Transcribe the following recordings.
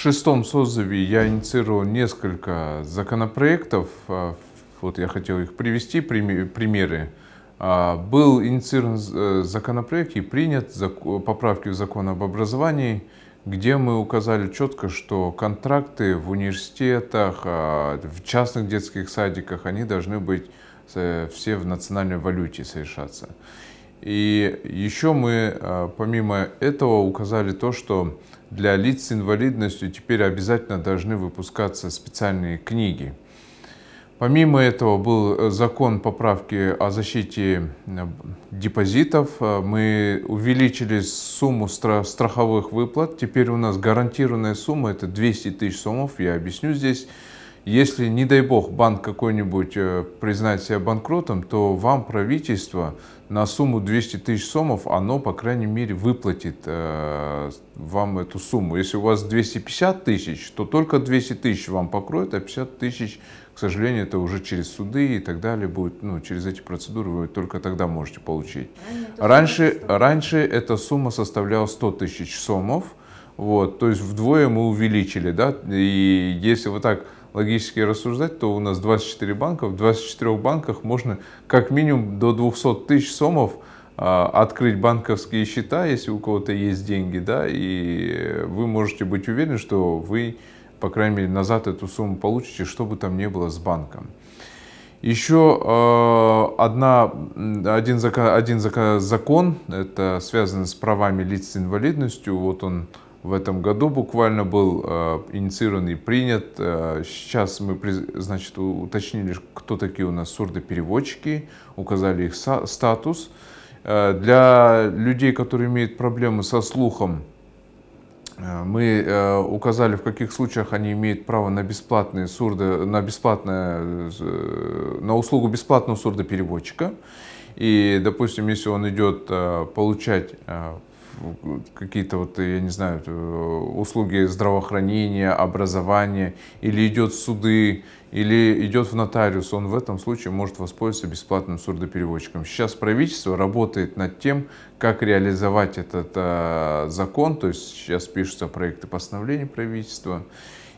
шестом созыве я инициировал несколько законопроектов. А, вот я хотел их привести, примеры. А, был инициирован э, законопроект и принят поправки в закон об образовании, где мы указали четко, что контракты в университетах, а, в частных детских садиках, они должны быть э, все в национальной валюте совершаться. И еще мы, а, помимо этого, указали то, что для лиц с инвалидностью теперь обязательно должны выпускаться специальные книги – Помимо этого был э, закон поправки о защите депозитов. Э, мы увеличили сумму страховых выплат. Теперь у нас гарантированная сумма это 200 тысяч сомов. Я объясню здесь. Если, не дай бог, банк какой-нибудь признает себя банкротом, то вам правительство на сумму 200 тысяч сомов, оно, по крайней мере, выплатит э, вам эту сумму. Если у вас 250 тысяч, то только 200 тысяч вам покроет, а 50 тысяч к сожалению, это уже через суды и так далее будет, ну, через эти процедуры вы только тогда можете получить. Раньше, раньше эта сумма составляла 100 тысяч сомов, вот, то есть вдвое мы увеличили, да, и если вот так логически рассуждать, то у нас 24 банка, в 24 банках можно как минимум до 200 тысяч сомов а, открыть банковские счета, если у кого-то есть деньги, да, и вы можете быть уверены, что вы по крайней мере, назад эту сумму получите, что бы там ни было с банком. Еще э, одна, один, закон, один закон, это связано с правами лиц с инвалидностью. Вот он в этом году буквально был э, инициирован и принят. Э, сейчас мы значит, уточнили, кто такие у нас сурдопереводчики, указали их статус. Э, для людей, которые имеют проблемы со слухом, мы указали, в каких случаях они имеют право на бесплатные сурдо, на бесплатное, на услугу бесплатного сурдопереводчика. И, допустим, если он идет получать какие-то вот, я не знаю, услуги здравоохранения, образования, или идет в суды, или идет в нотариус, он в этом случае может воспользоваться бесплатным сурдопереводчиком. Сейчас правительство работает над тем, как реализовать этот э, закон, то есть сейчас пишутся проекты постановления правительства.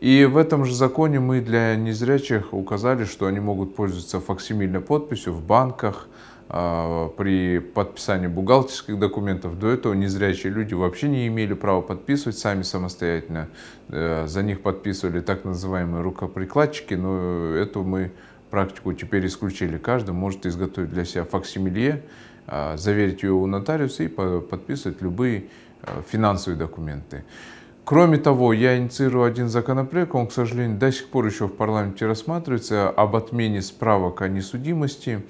И в этом же законе мы для незрячих указали, что они могут пользоваться факсимильной подписью в банках, при подписании бухгалтерских документов. До этого незрячие люди вообще не имели права подписывать сами самостоятельно. Э, за них подписывали так называемые рукоприкладчики, но эту мы практику теперь исключили. Каждый может изготовить для себя факсимилье, а, заверить ее у нотариуса и подписывать любые а, финансовые документы. Кроме того, я инициирую один законопроект, он, к сожалению, до сих пор еще в парламенте рассматривается, об отмене справок о несудимости.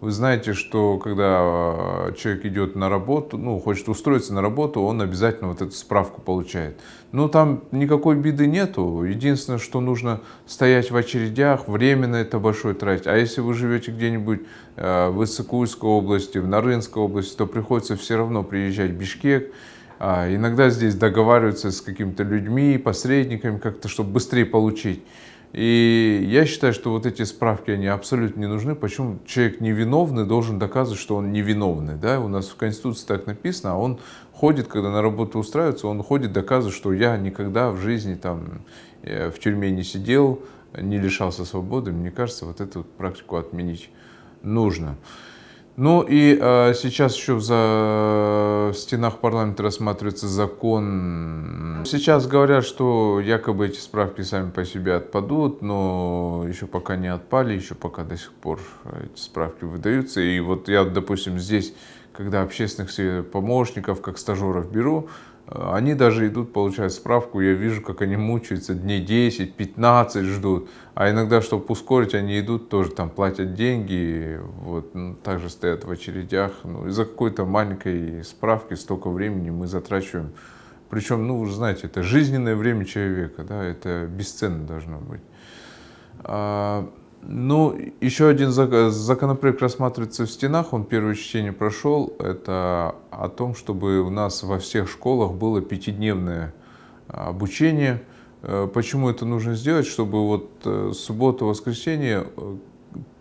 Вы знаете, что когда э, человек идет на работу, ну, хочет устроиться на работу, он обязательно вот эту справку получает. Но там никакой беды нету. Единственное, что нужно стоять в очередях, время на это большое тратить. А если вы живете где-нибудь э, в Высокуйской области, в Нарынской области, то приходится все равно приезжать в Бишкек. А иногда здесь договариваются с какими-то людьми, посредниками как-то, чтобы быстрее получить. И я считаю, что вот эти справки, они абсолютно не нужны. Почему человек невиновный должен доказывать, что он невиновный? Да? У нас в Конституции так написано, а он ходит, когда на работу устраивается, он ходит, доказывает, что я никогда в жизни там, э, в тюрьме не сидел, не лишался свободы. Мне кажется, вот эту практику отменить нужно. Ну и э, сейчас еще за, в стенах парламента рассматривается закон. Сейчас говорят, что якобы эти справки сами по себе отпадут, но еще пока не отпали, еще пока до сих пор эти справки выдаются. И вот я, допустим, здесь, когда общественных помощников, как стажеров беру, Э, они даже идут получать справку, я вижу, как они мучаются, дней 10, 15 ждут. А иногда, чтобы ускорить, они идут, тоже там платят деньги, вот, ну, также стоят в очередях. Ну, из-за какой-то маленькой справки столько времени мы затрачиваем. Причем, ну, вы знаете, это жизненное время человека, да, это бесценно должно быть. А, ну, еще один законопроект рассматривается в стенах, он первое чтение прошел. Это о том, чтобы у нас во всех школах было пятидневное обучение. Э, почему это нужно сделать? Чтобы вот э, субботу, воскресенье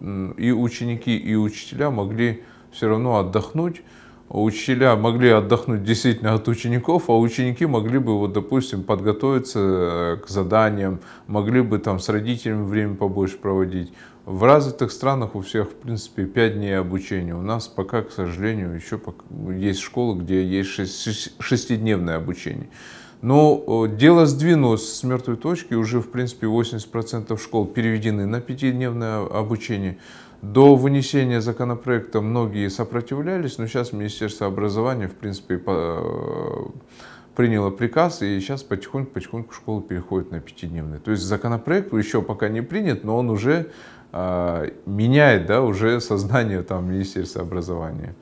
э, и ученики, и учителя могли все равно отдохнуть, учителя могли отдохнуть действительно от учеников, а ученики могли бы, вот, допустим, подготовиться к заданиям, могли бы там с родителями время побольше проводить. В развитых странах у всех, в принципе, 5 дней обучения. У нас пока, к сожалению, еще есть школы, где есть шестидневное обучение. Но дело сдвинулось с мертвой точки, уже, в принципе, 80% школ переведены на пятидневное обучение. До вынесения законопроекта многие сопротивлялись, но сейчас Министерство образования, в принципе, приняло приказ, и сейчас потихоньку-потихоньку школы переходят на пятидневные. То есть законопроект еще пока не принят, но он уже э, меняет да, уже сознание там, Министерства образования.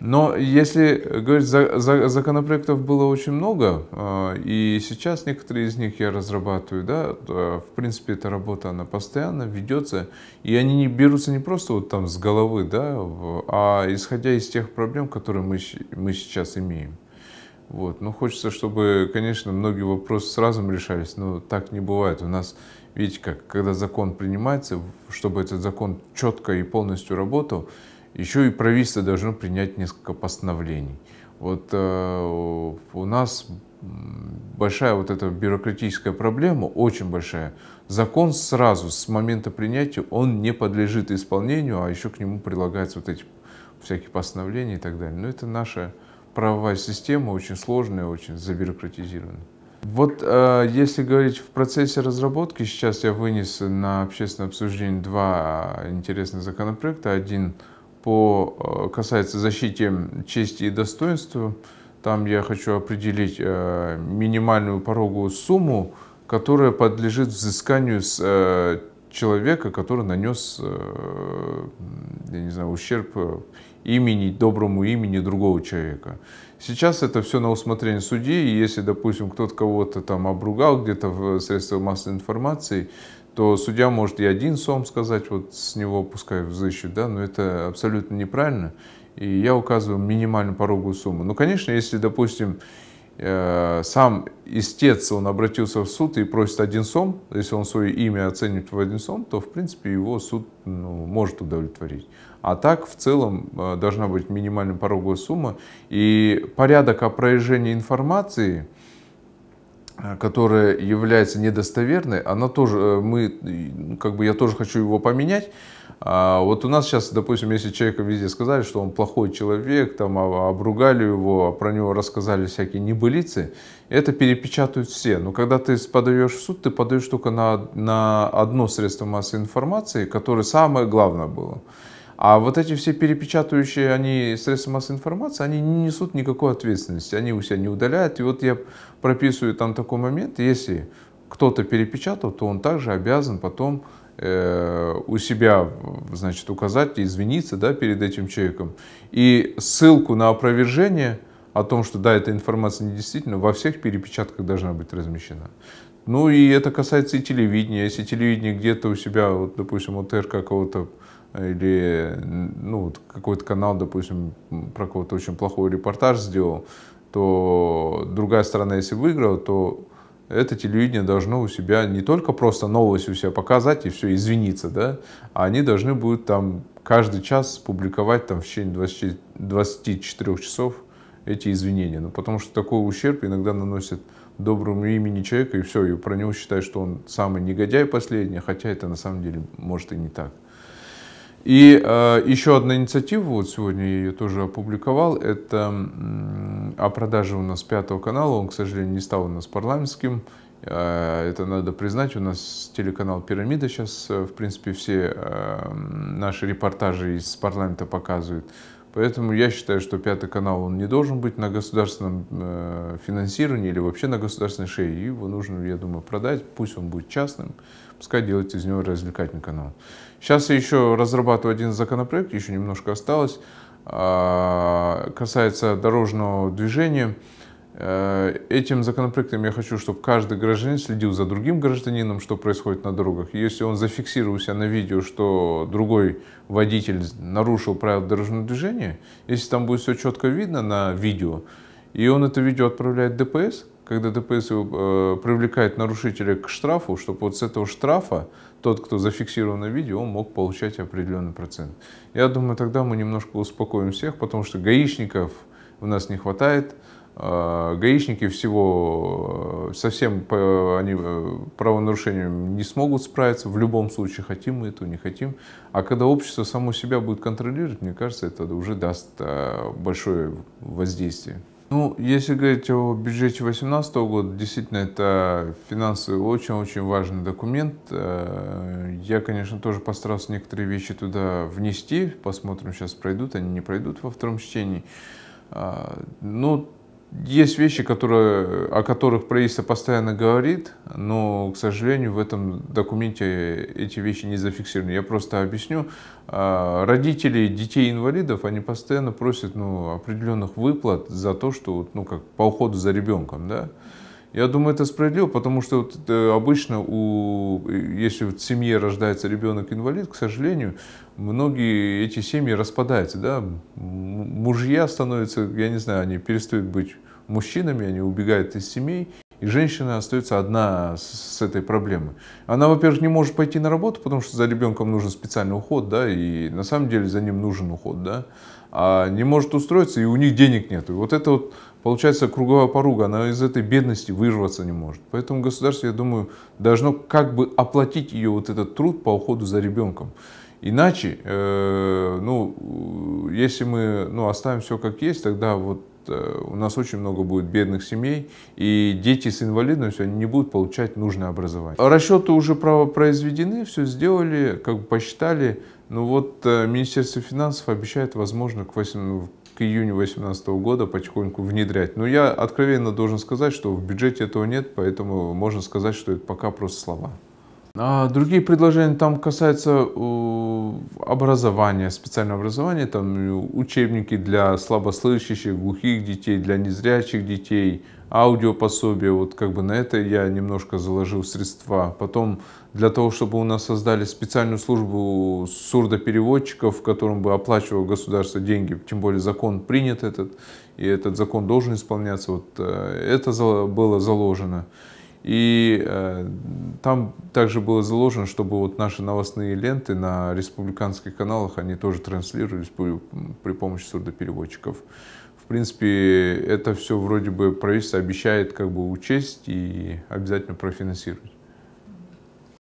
Но если говорить, за, за, законопроектов было очень много, э, и сейчас некоторые из них я разрабатываю, да, в принципе, эта работа, она постоянно ведется, и они не берутся не просто вот там с головы, да, а исходя из тех проблем, которые мы, мы сейчас имеем. Вот. Но хочется, чтобы, конечно, многие вопросы сразу решались, но так не бывает. У нас, видите, как, когда закон принимается, чтобы этот закон четко и полностью работал, еще и правительство должно принять несколько постановлений. Вот э, у нас большая вот эта бюрократическая проблема, очень большая. Закон сразу, с момента принятия, он не подлежит исполнению, а еще к нему прилагаются вот эти всякие постановления и так далее. Но это наша правовая система, очень сложная, очень забюрократизированная. Вот э, если говорить в процессе разработки, сейчас я вынес на общественное обсуждение два интересных законопроекта. Один по, э, касается защиты чести и достоинства. Там я хочу определить э, минимальную пороговую сумму, которая подлежит взысканию с э, человека, который нанес, я не знаю, ущерб имени, доброму имени другого человека. Сейчас это все на усмотрение судьи, и если, допустим, кто-то кого-то там обругал где-то в средствах массовой информации, то судья может и один сом сказать, вот с него пускай взыщут, да, но это абсолютно неправильно. И я указываю минимальную пороговую сумму. Ну, конечно, если, допустим, э, сам истец, он обратился в суд и просит один сом, если он свое имя оценит в один сом, то, в принципе, его суд ну, может удовлетворить. А так, в целом, э, должна быть минимальная пороговая сумма. И порядок опровержения информации – которая является недостоверной, она тоже, э, мы, как бы я тоже хочу его поменять. А вот у нас сейчас, допустим, если человека везде сказали, что он плохой человек, там обругали его, про него рассказали всякие небылицы, это перепечатают все. Но когда ты подаешь в суд, ты подаешь только на, на одно средство массовой информации, которое самое главное было. А вот эти все перепечатывающие они средства массовой информации, они не несут никакой ответственности, они у себя не удаляют. И вот я прописываю там такой момент, если кто-то перепечатал, то он также обязан потом э, у себя, значит, указать, извиниться, да, перед этим человеком. И ссылку на опровержение о том, что да, эта информация недействительна, во всех перепечатках должна быть размещена. Ну и это касается и телевидения. Если телевидение где-то у себя, вот, допустим, вот РК кого-то или ну, какой-то канал, допустим, про кого-то очень плохой репортаж сделал, то другая сторона, если выиграла, то это телевидение должно у себя не только просто новость у себя показать и все, извиниться, да, а они должны будут там каждый час публиковать там в течение 20, 24 часов эти извинения. Ну, потому что такой ущерб иногда наносит доброму имени человека, и все, и про него считают, что он самый негодяй последний, хотя это на самом деле может и не так. И э, еще одна инициатива, вот сегодня я ее тоже опубликовал, это э, о продаже у нас пятого канала, он, к сожалению, не стал у нас парламентским, э, это надо признать, у нас телеканал «Пирамида» сейчас, э, в принципе, все э, наши репортажи из парламента показывают. Поэтому я считаю, что пятый канал он не должен быть на государственном э, финансировании или вообще на государственной шее. Его нужно, я думаю, продать, пусть он будет частным, пускай делать из него развлекательный канал. Сейчас я еще разрабатываю один законопроект, еще немножко осталось, а, касается дорожного движения. Э, этим законопроектом я хочу, чтобы каждый гражданин следил за другим гражданином, что происходит на дорогах. Если он зафиксировал себя на видео, что другой водитель нарушил правила дорожного движения, если там будет все четко видно на видео, и он это видео отправляет ДПС, когда ДПС э, привлекает нарушителя к штрафу, чтобы вот с этого штрафа тот, кто зафиксирован на видео, он мог получать определенный процент. Я думаю, тогда мы немножко успокоим всех, потому что гаишников у нас не хватает. Э, гаишники всего э, совсем они э, правонарушением не смогут справиться в любом случае, хотим мы этого, не хотим. А когда общество само себя будет контролировать, мне кажется, это уже даст большое воздействие. Ну, если говорить о бюджете 2018 года, действительно, это финансовый очень-очень важный документ. Я, конечно, тоже постарался некоторые вещи туда внести. Посмотрим, сейчас пройдут, они не пройдут во втором чтении. Ну, есть вещи, которые, о которых правительство постоянно говорит, но, к сожалению, в этом документе эти вещи не зафиксированы. Я просто объясню. А, родители детей-инвалидов, они постоянно просят ну, определенных выплат за то, что, ну, как по уходу за ребенком, да. Я думаю, это справедливо, потому что вот, э, обычно, у, если в семье рождается ребенок-инвалид, к сожалению, многие эти семьи распадаются. Да? Мужья становятся, я не знаю, они перестают быть мужчинами, они убегают из семей, и женщина остается одна с этой проблемой. Она, во-первых, не может пойти на работу, потому что за ребенком нужен специальный уход, да, и на самом деле за ним нужен уход, да, а не может устроиться, и у них денег нет. И вот это вот получается круговая поруга, она из этой бедности вырваться не может. Поэтому государство, я думаю, должно как бы оплатить ее вот этот труд по уходу за ребенком. Иначе, э, ну, если мы ну, оставим все как есть, тогда вот э, у нас очень много будет бедных семей, и дети с инвалидностью они не будут получать нужное образование. Расчеты уже произведены, все сделали, как бы посчитали. Ну вот э, Министерство финансов обещает, возможно, к 8, к июню 2018 года потихоньку внедрять. Но я откровенно должен сказать, что в бюджете этого нет, поэтому можно сказать, что это пока просто слова. А другие предложения там касаются образования, специального образования, там учебники для слабослышащих, глухих детей, для незрячих детей, аудиопособия, вот как бы на это я немножко заложил средства. Потом для того, чтобы у нас создали специальную службу сурдопереводчиков, в котором бы оплачивало государство деньги, тем более закон принят этот, и этот закон должен исполняться, вот э, это было заложено. И э, там также было заложено, чтобы вот наши новостные ленты на республиканских каналах, они тоже транслировались при, при помощи сурдопереводчиков. В принципе, это все вроде бы правительство обещает как бы учесть и обязательно профинансировать.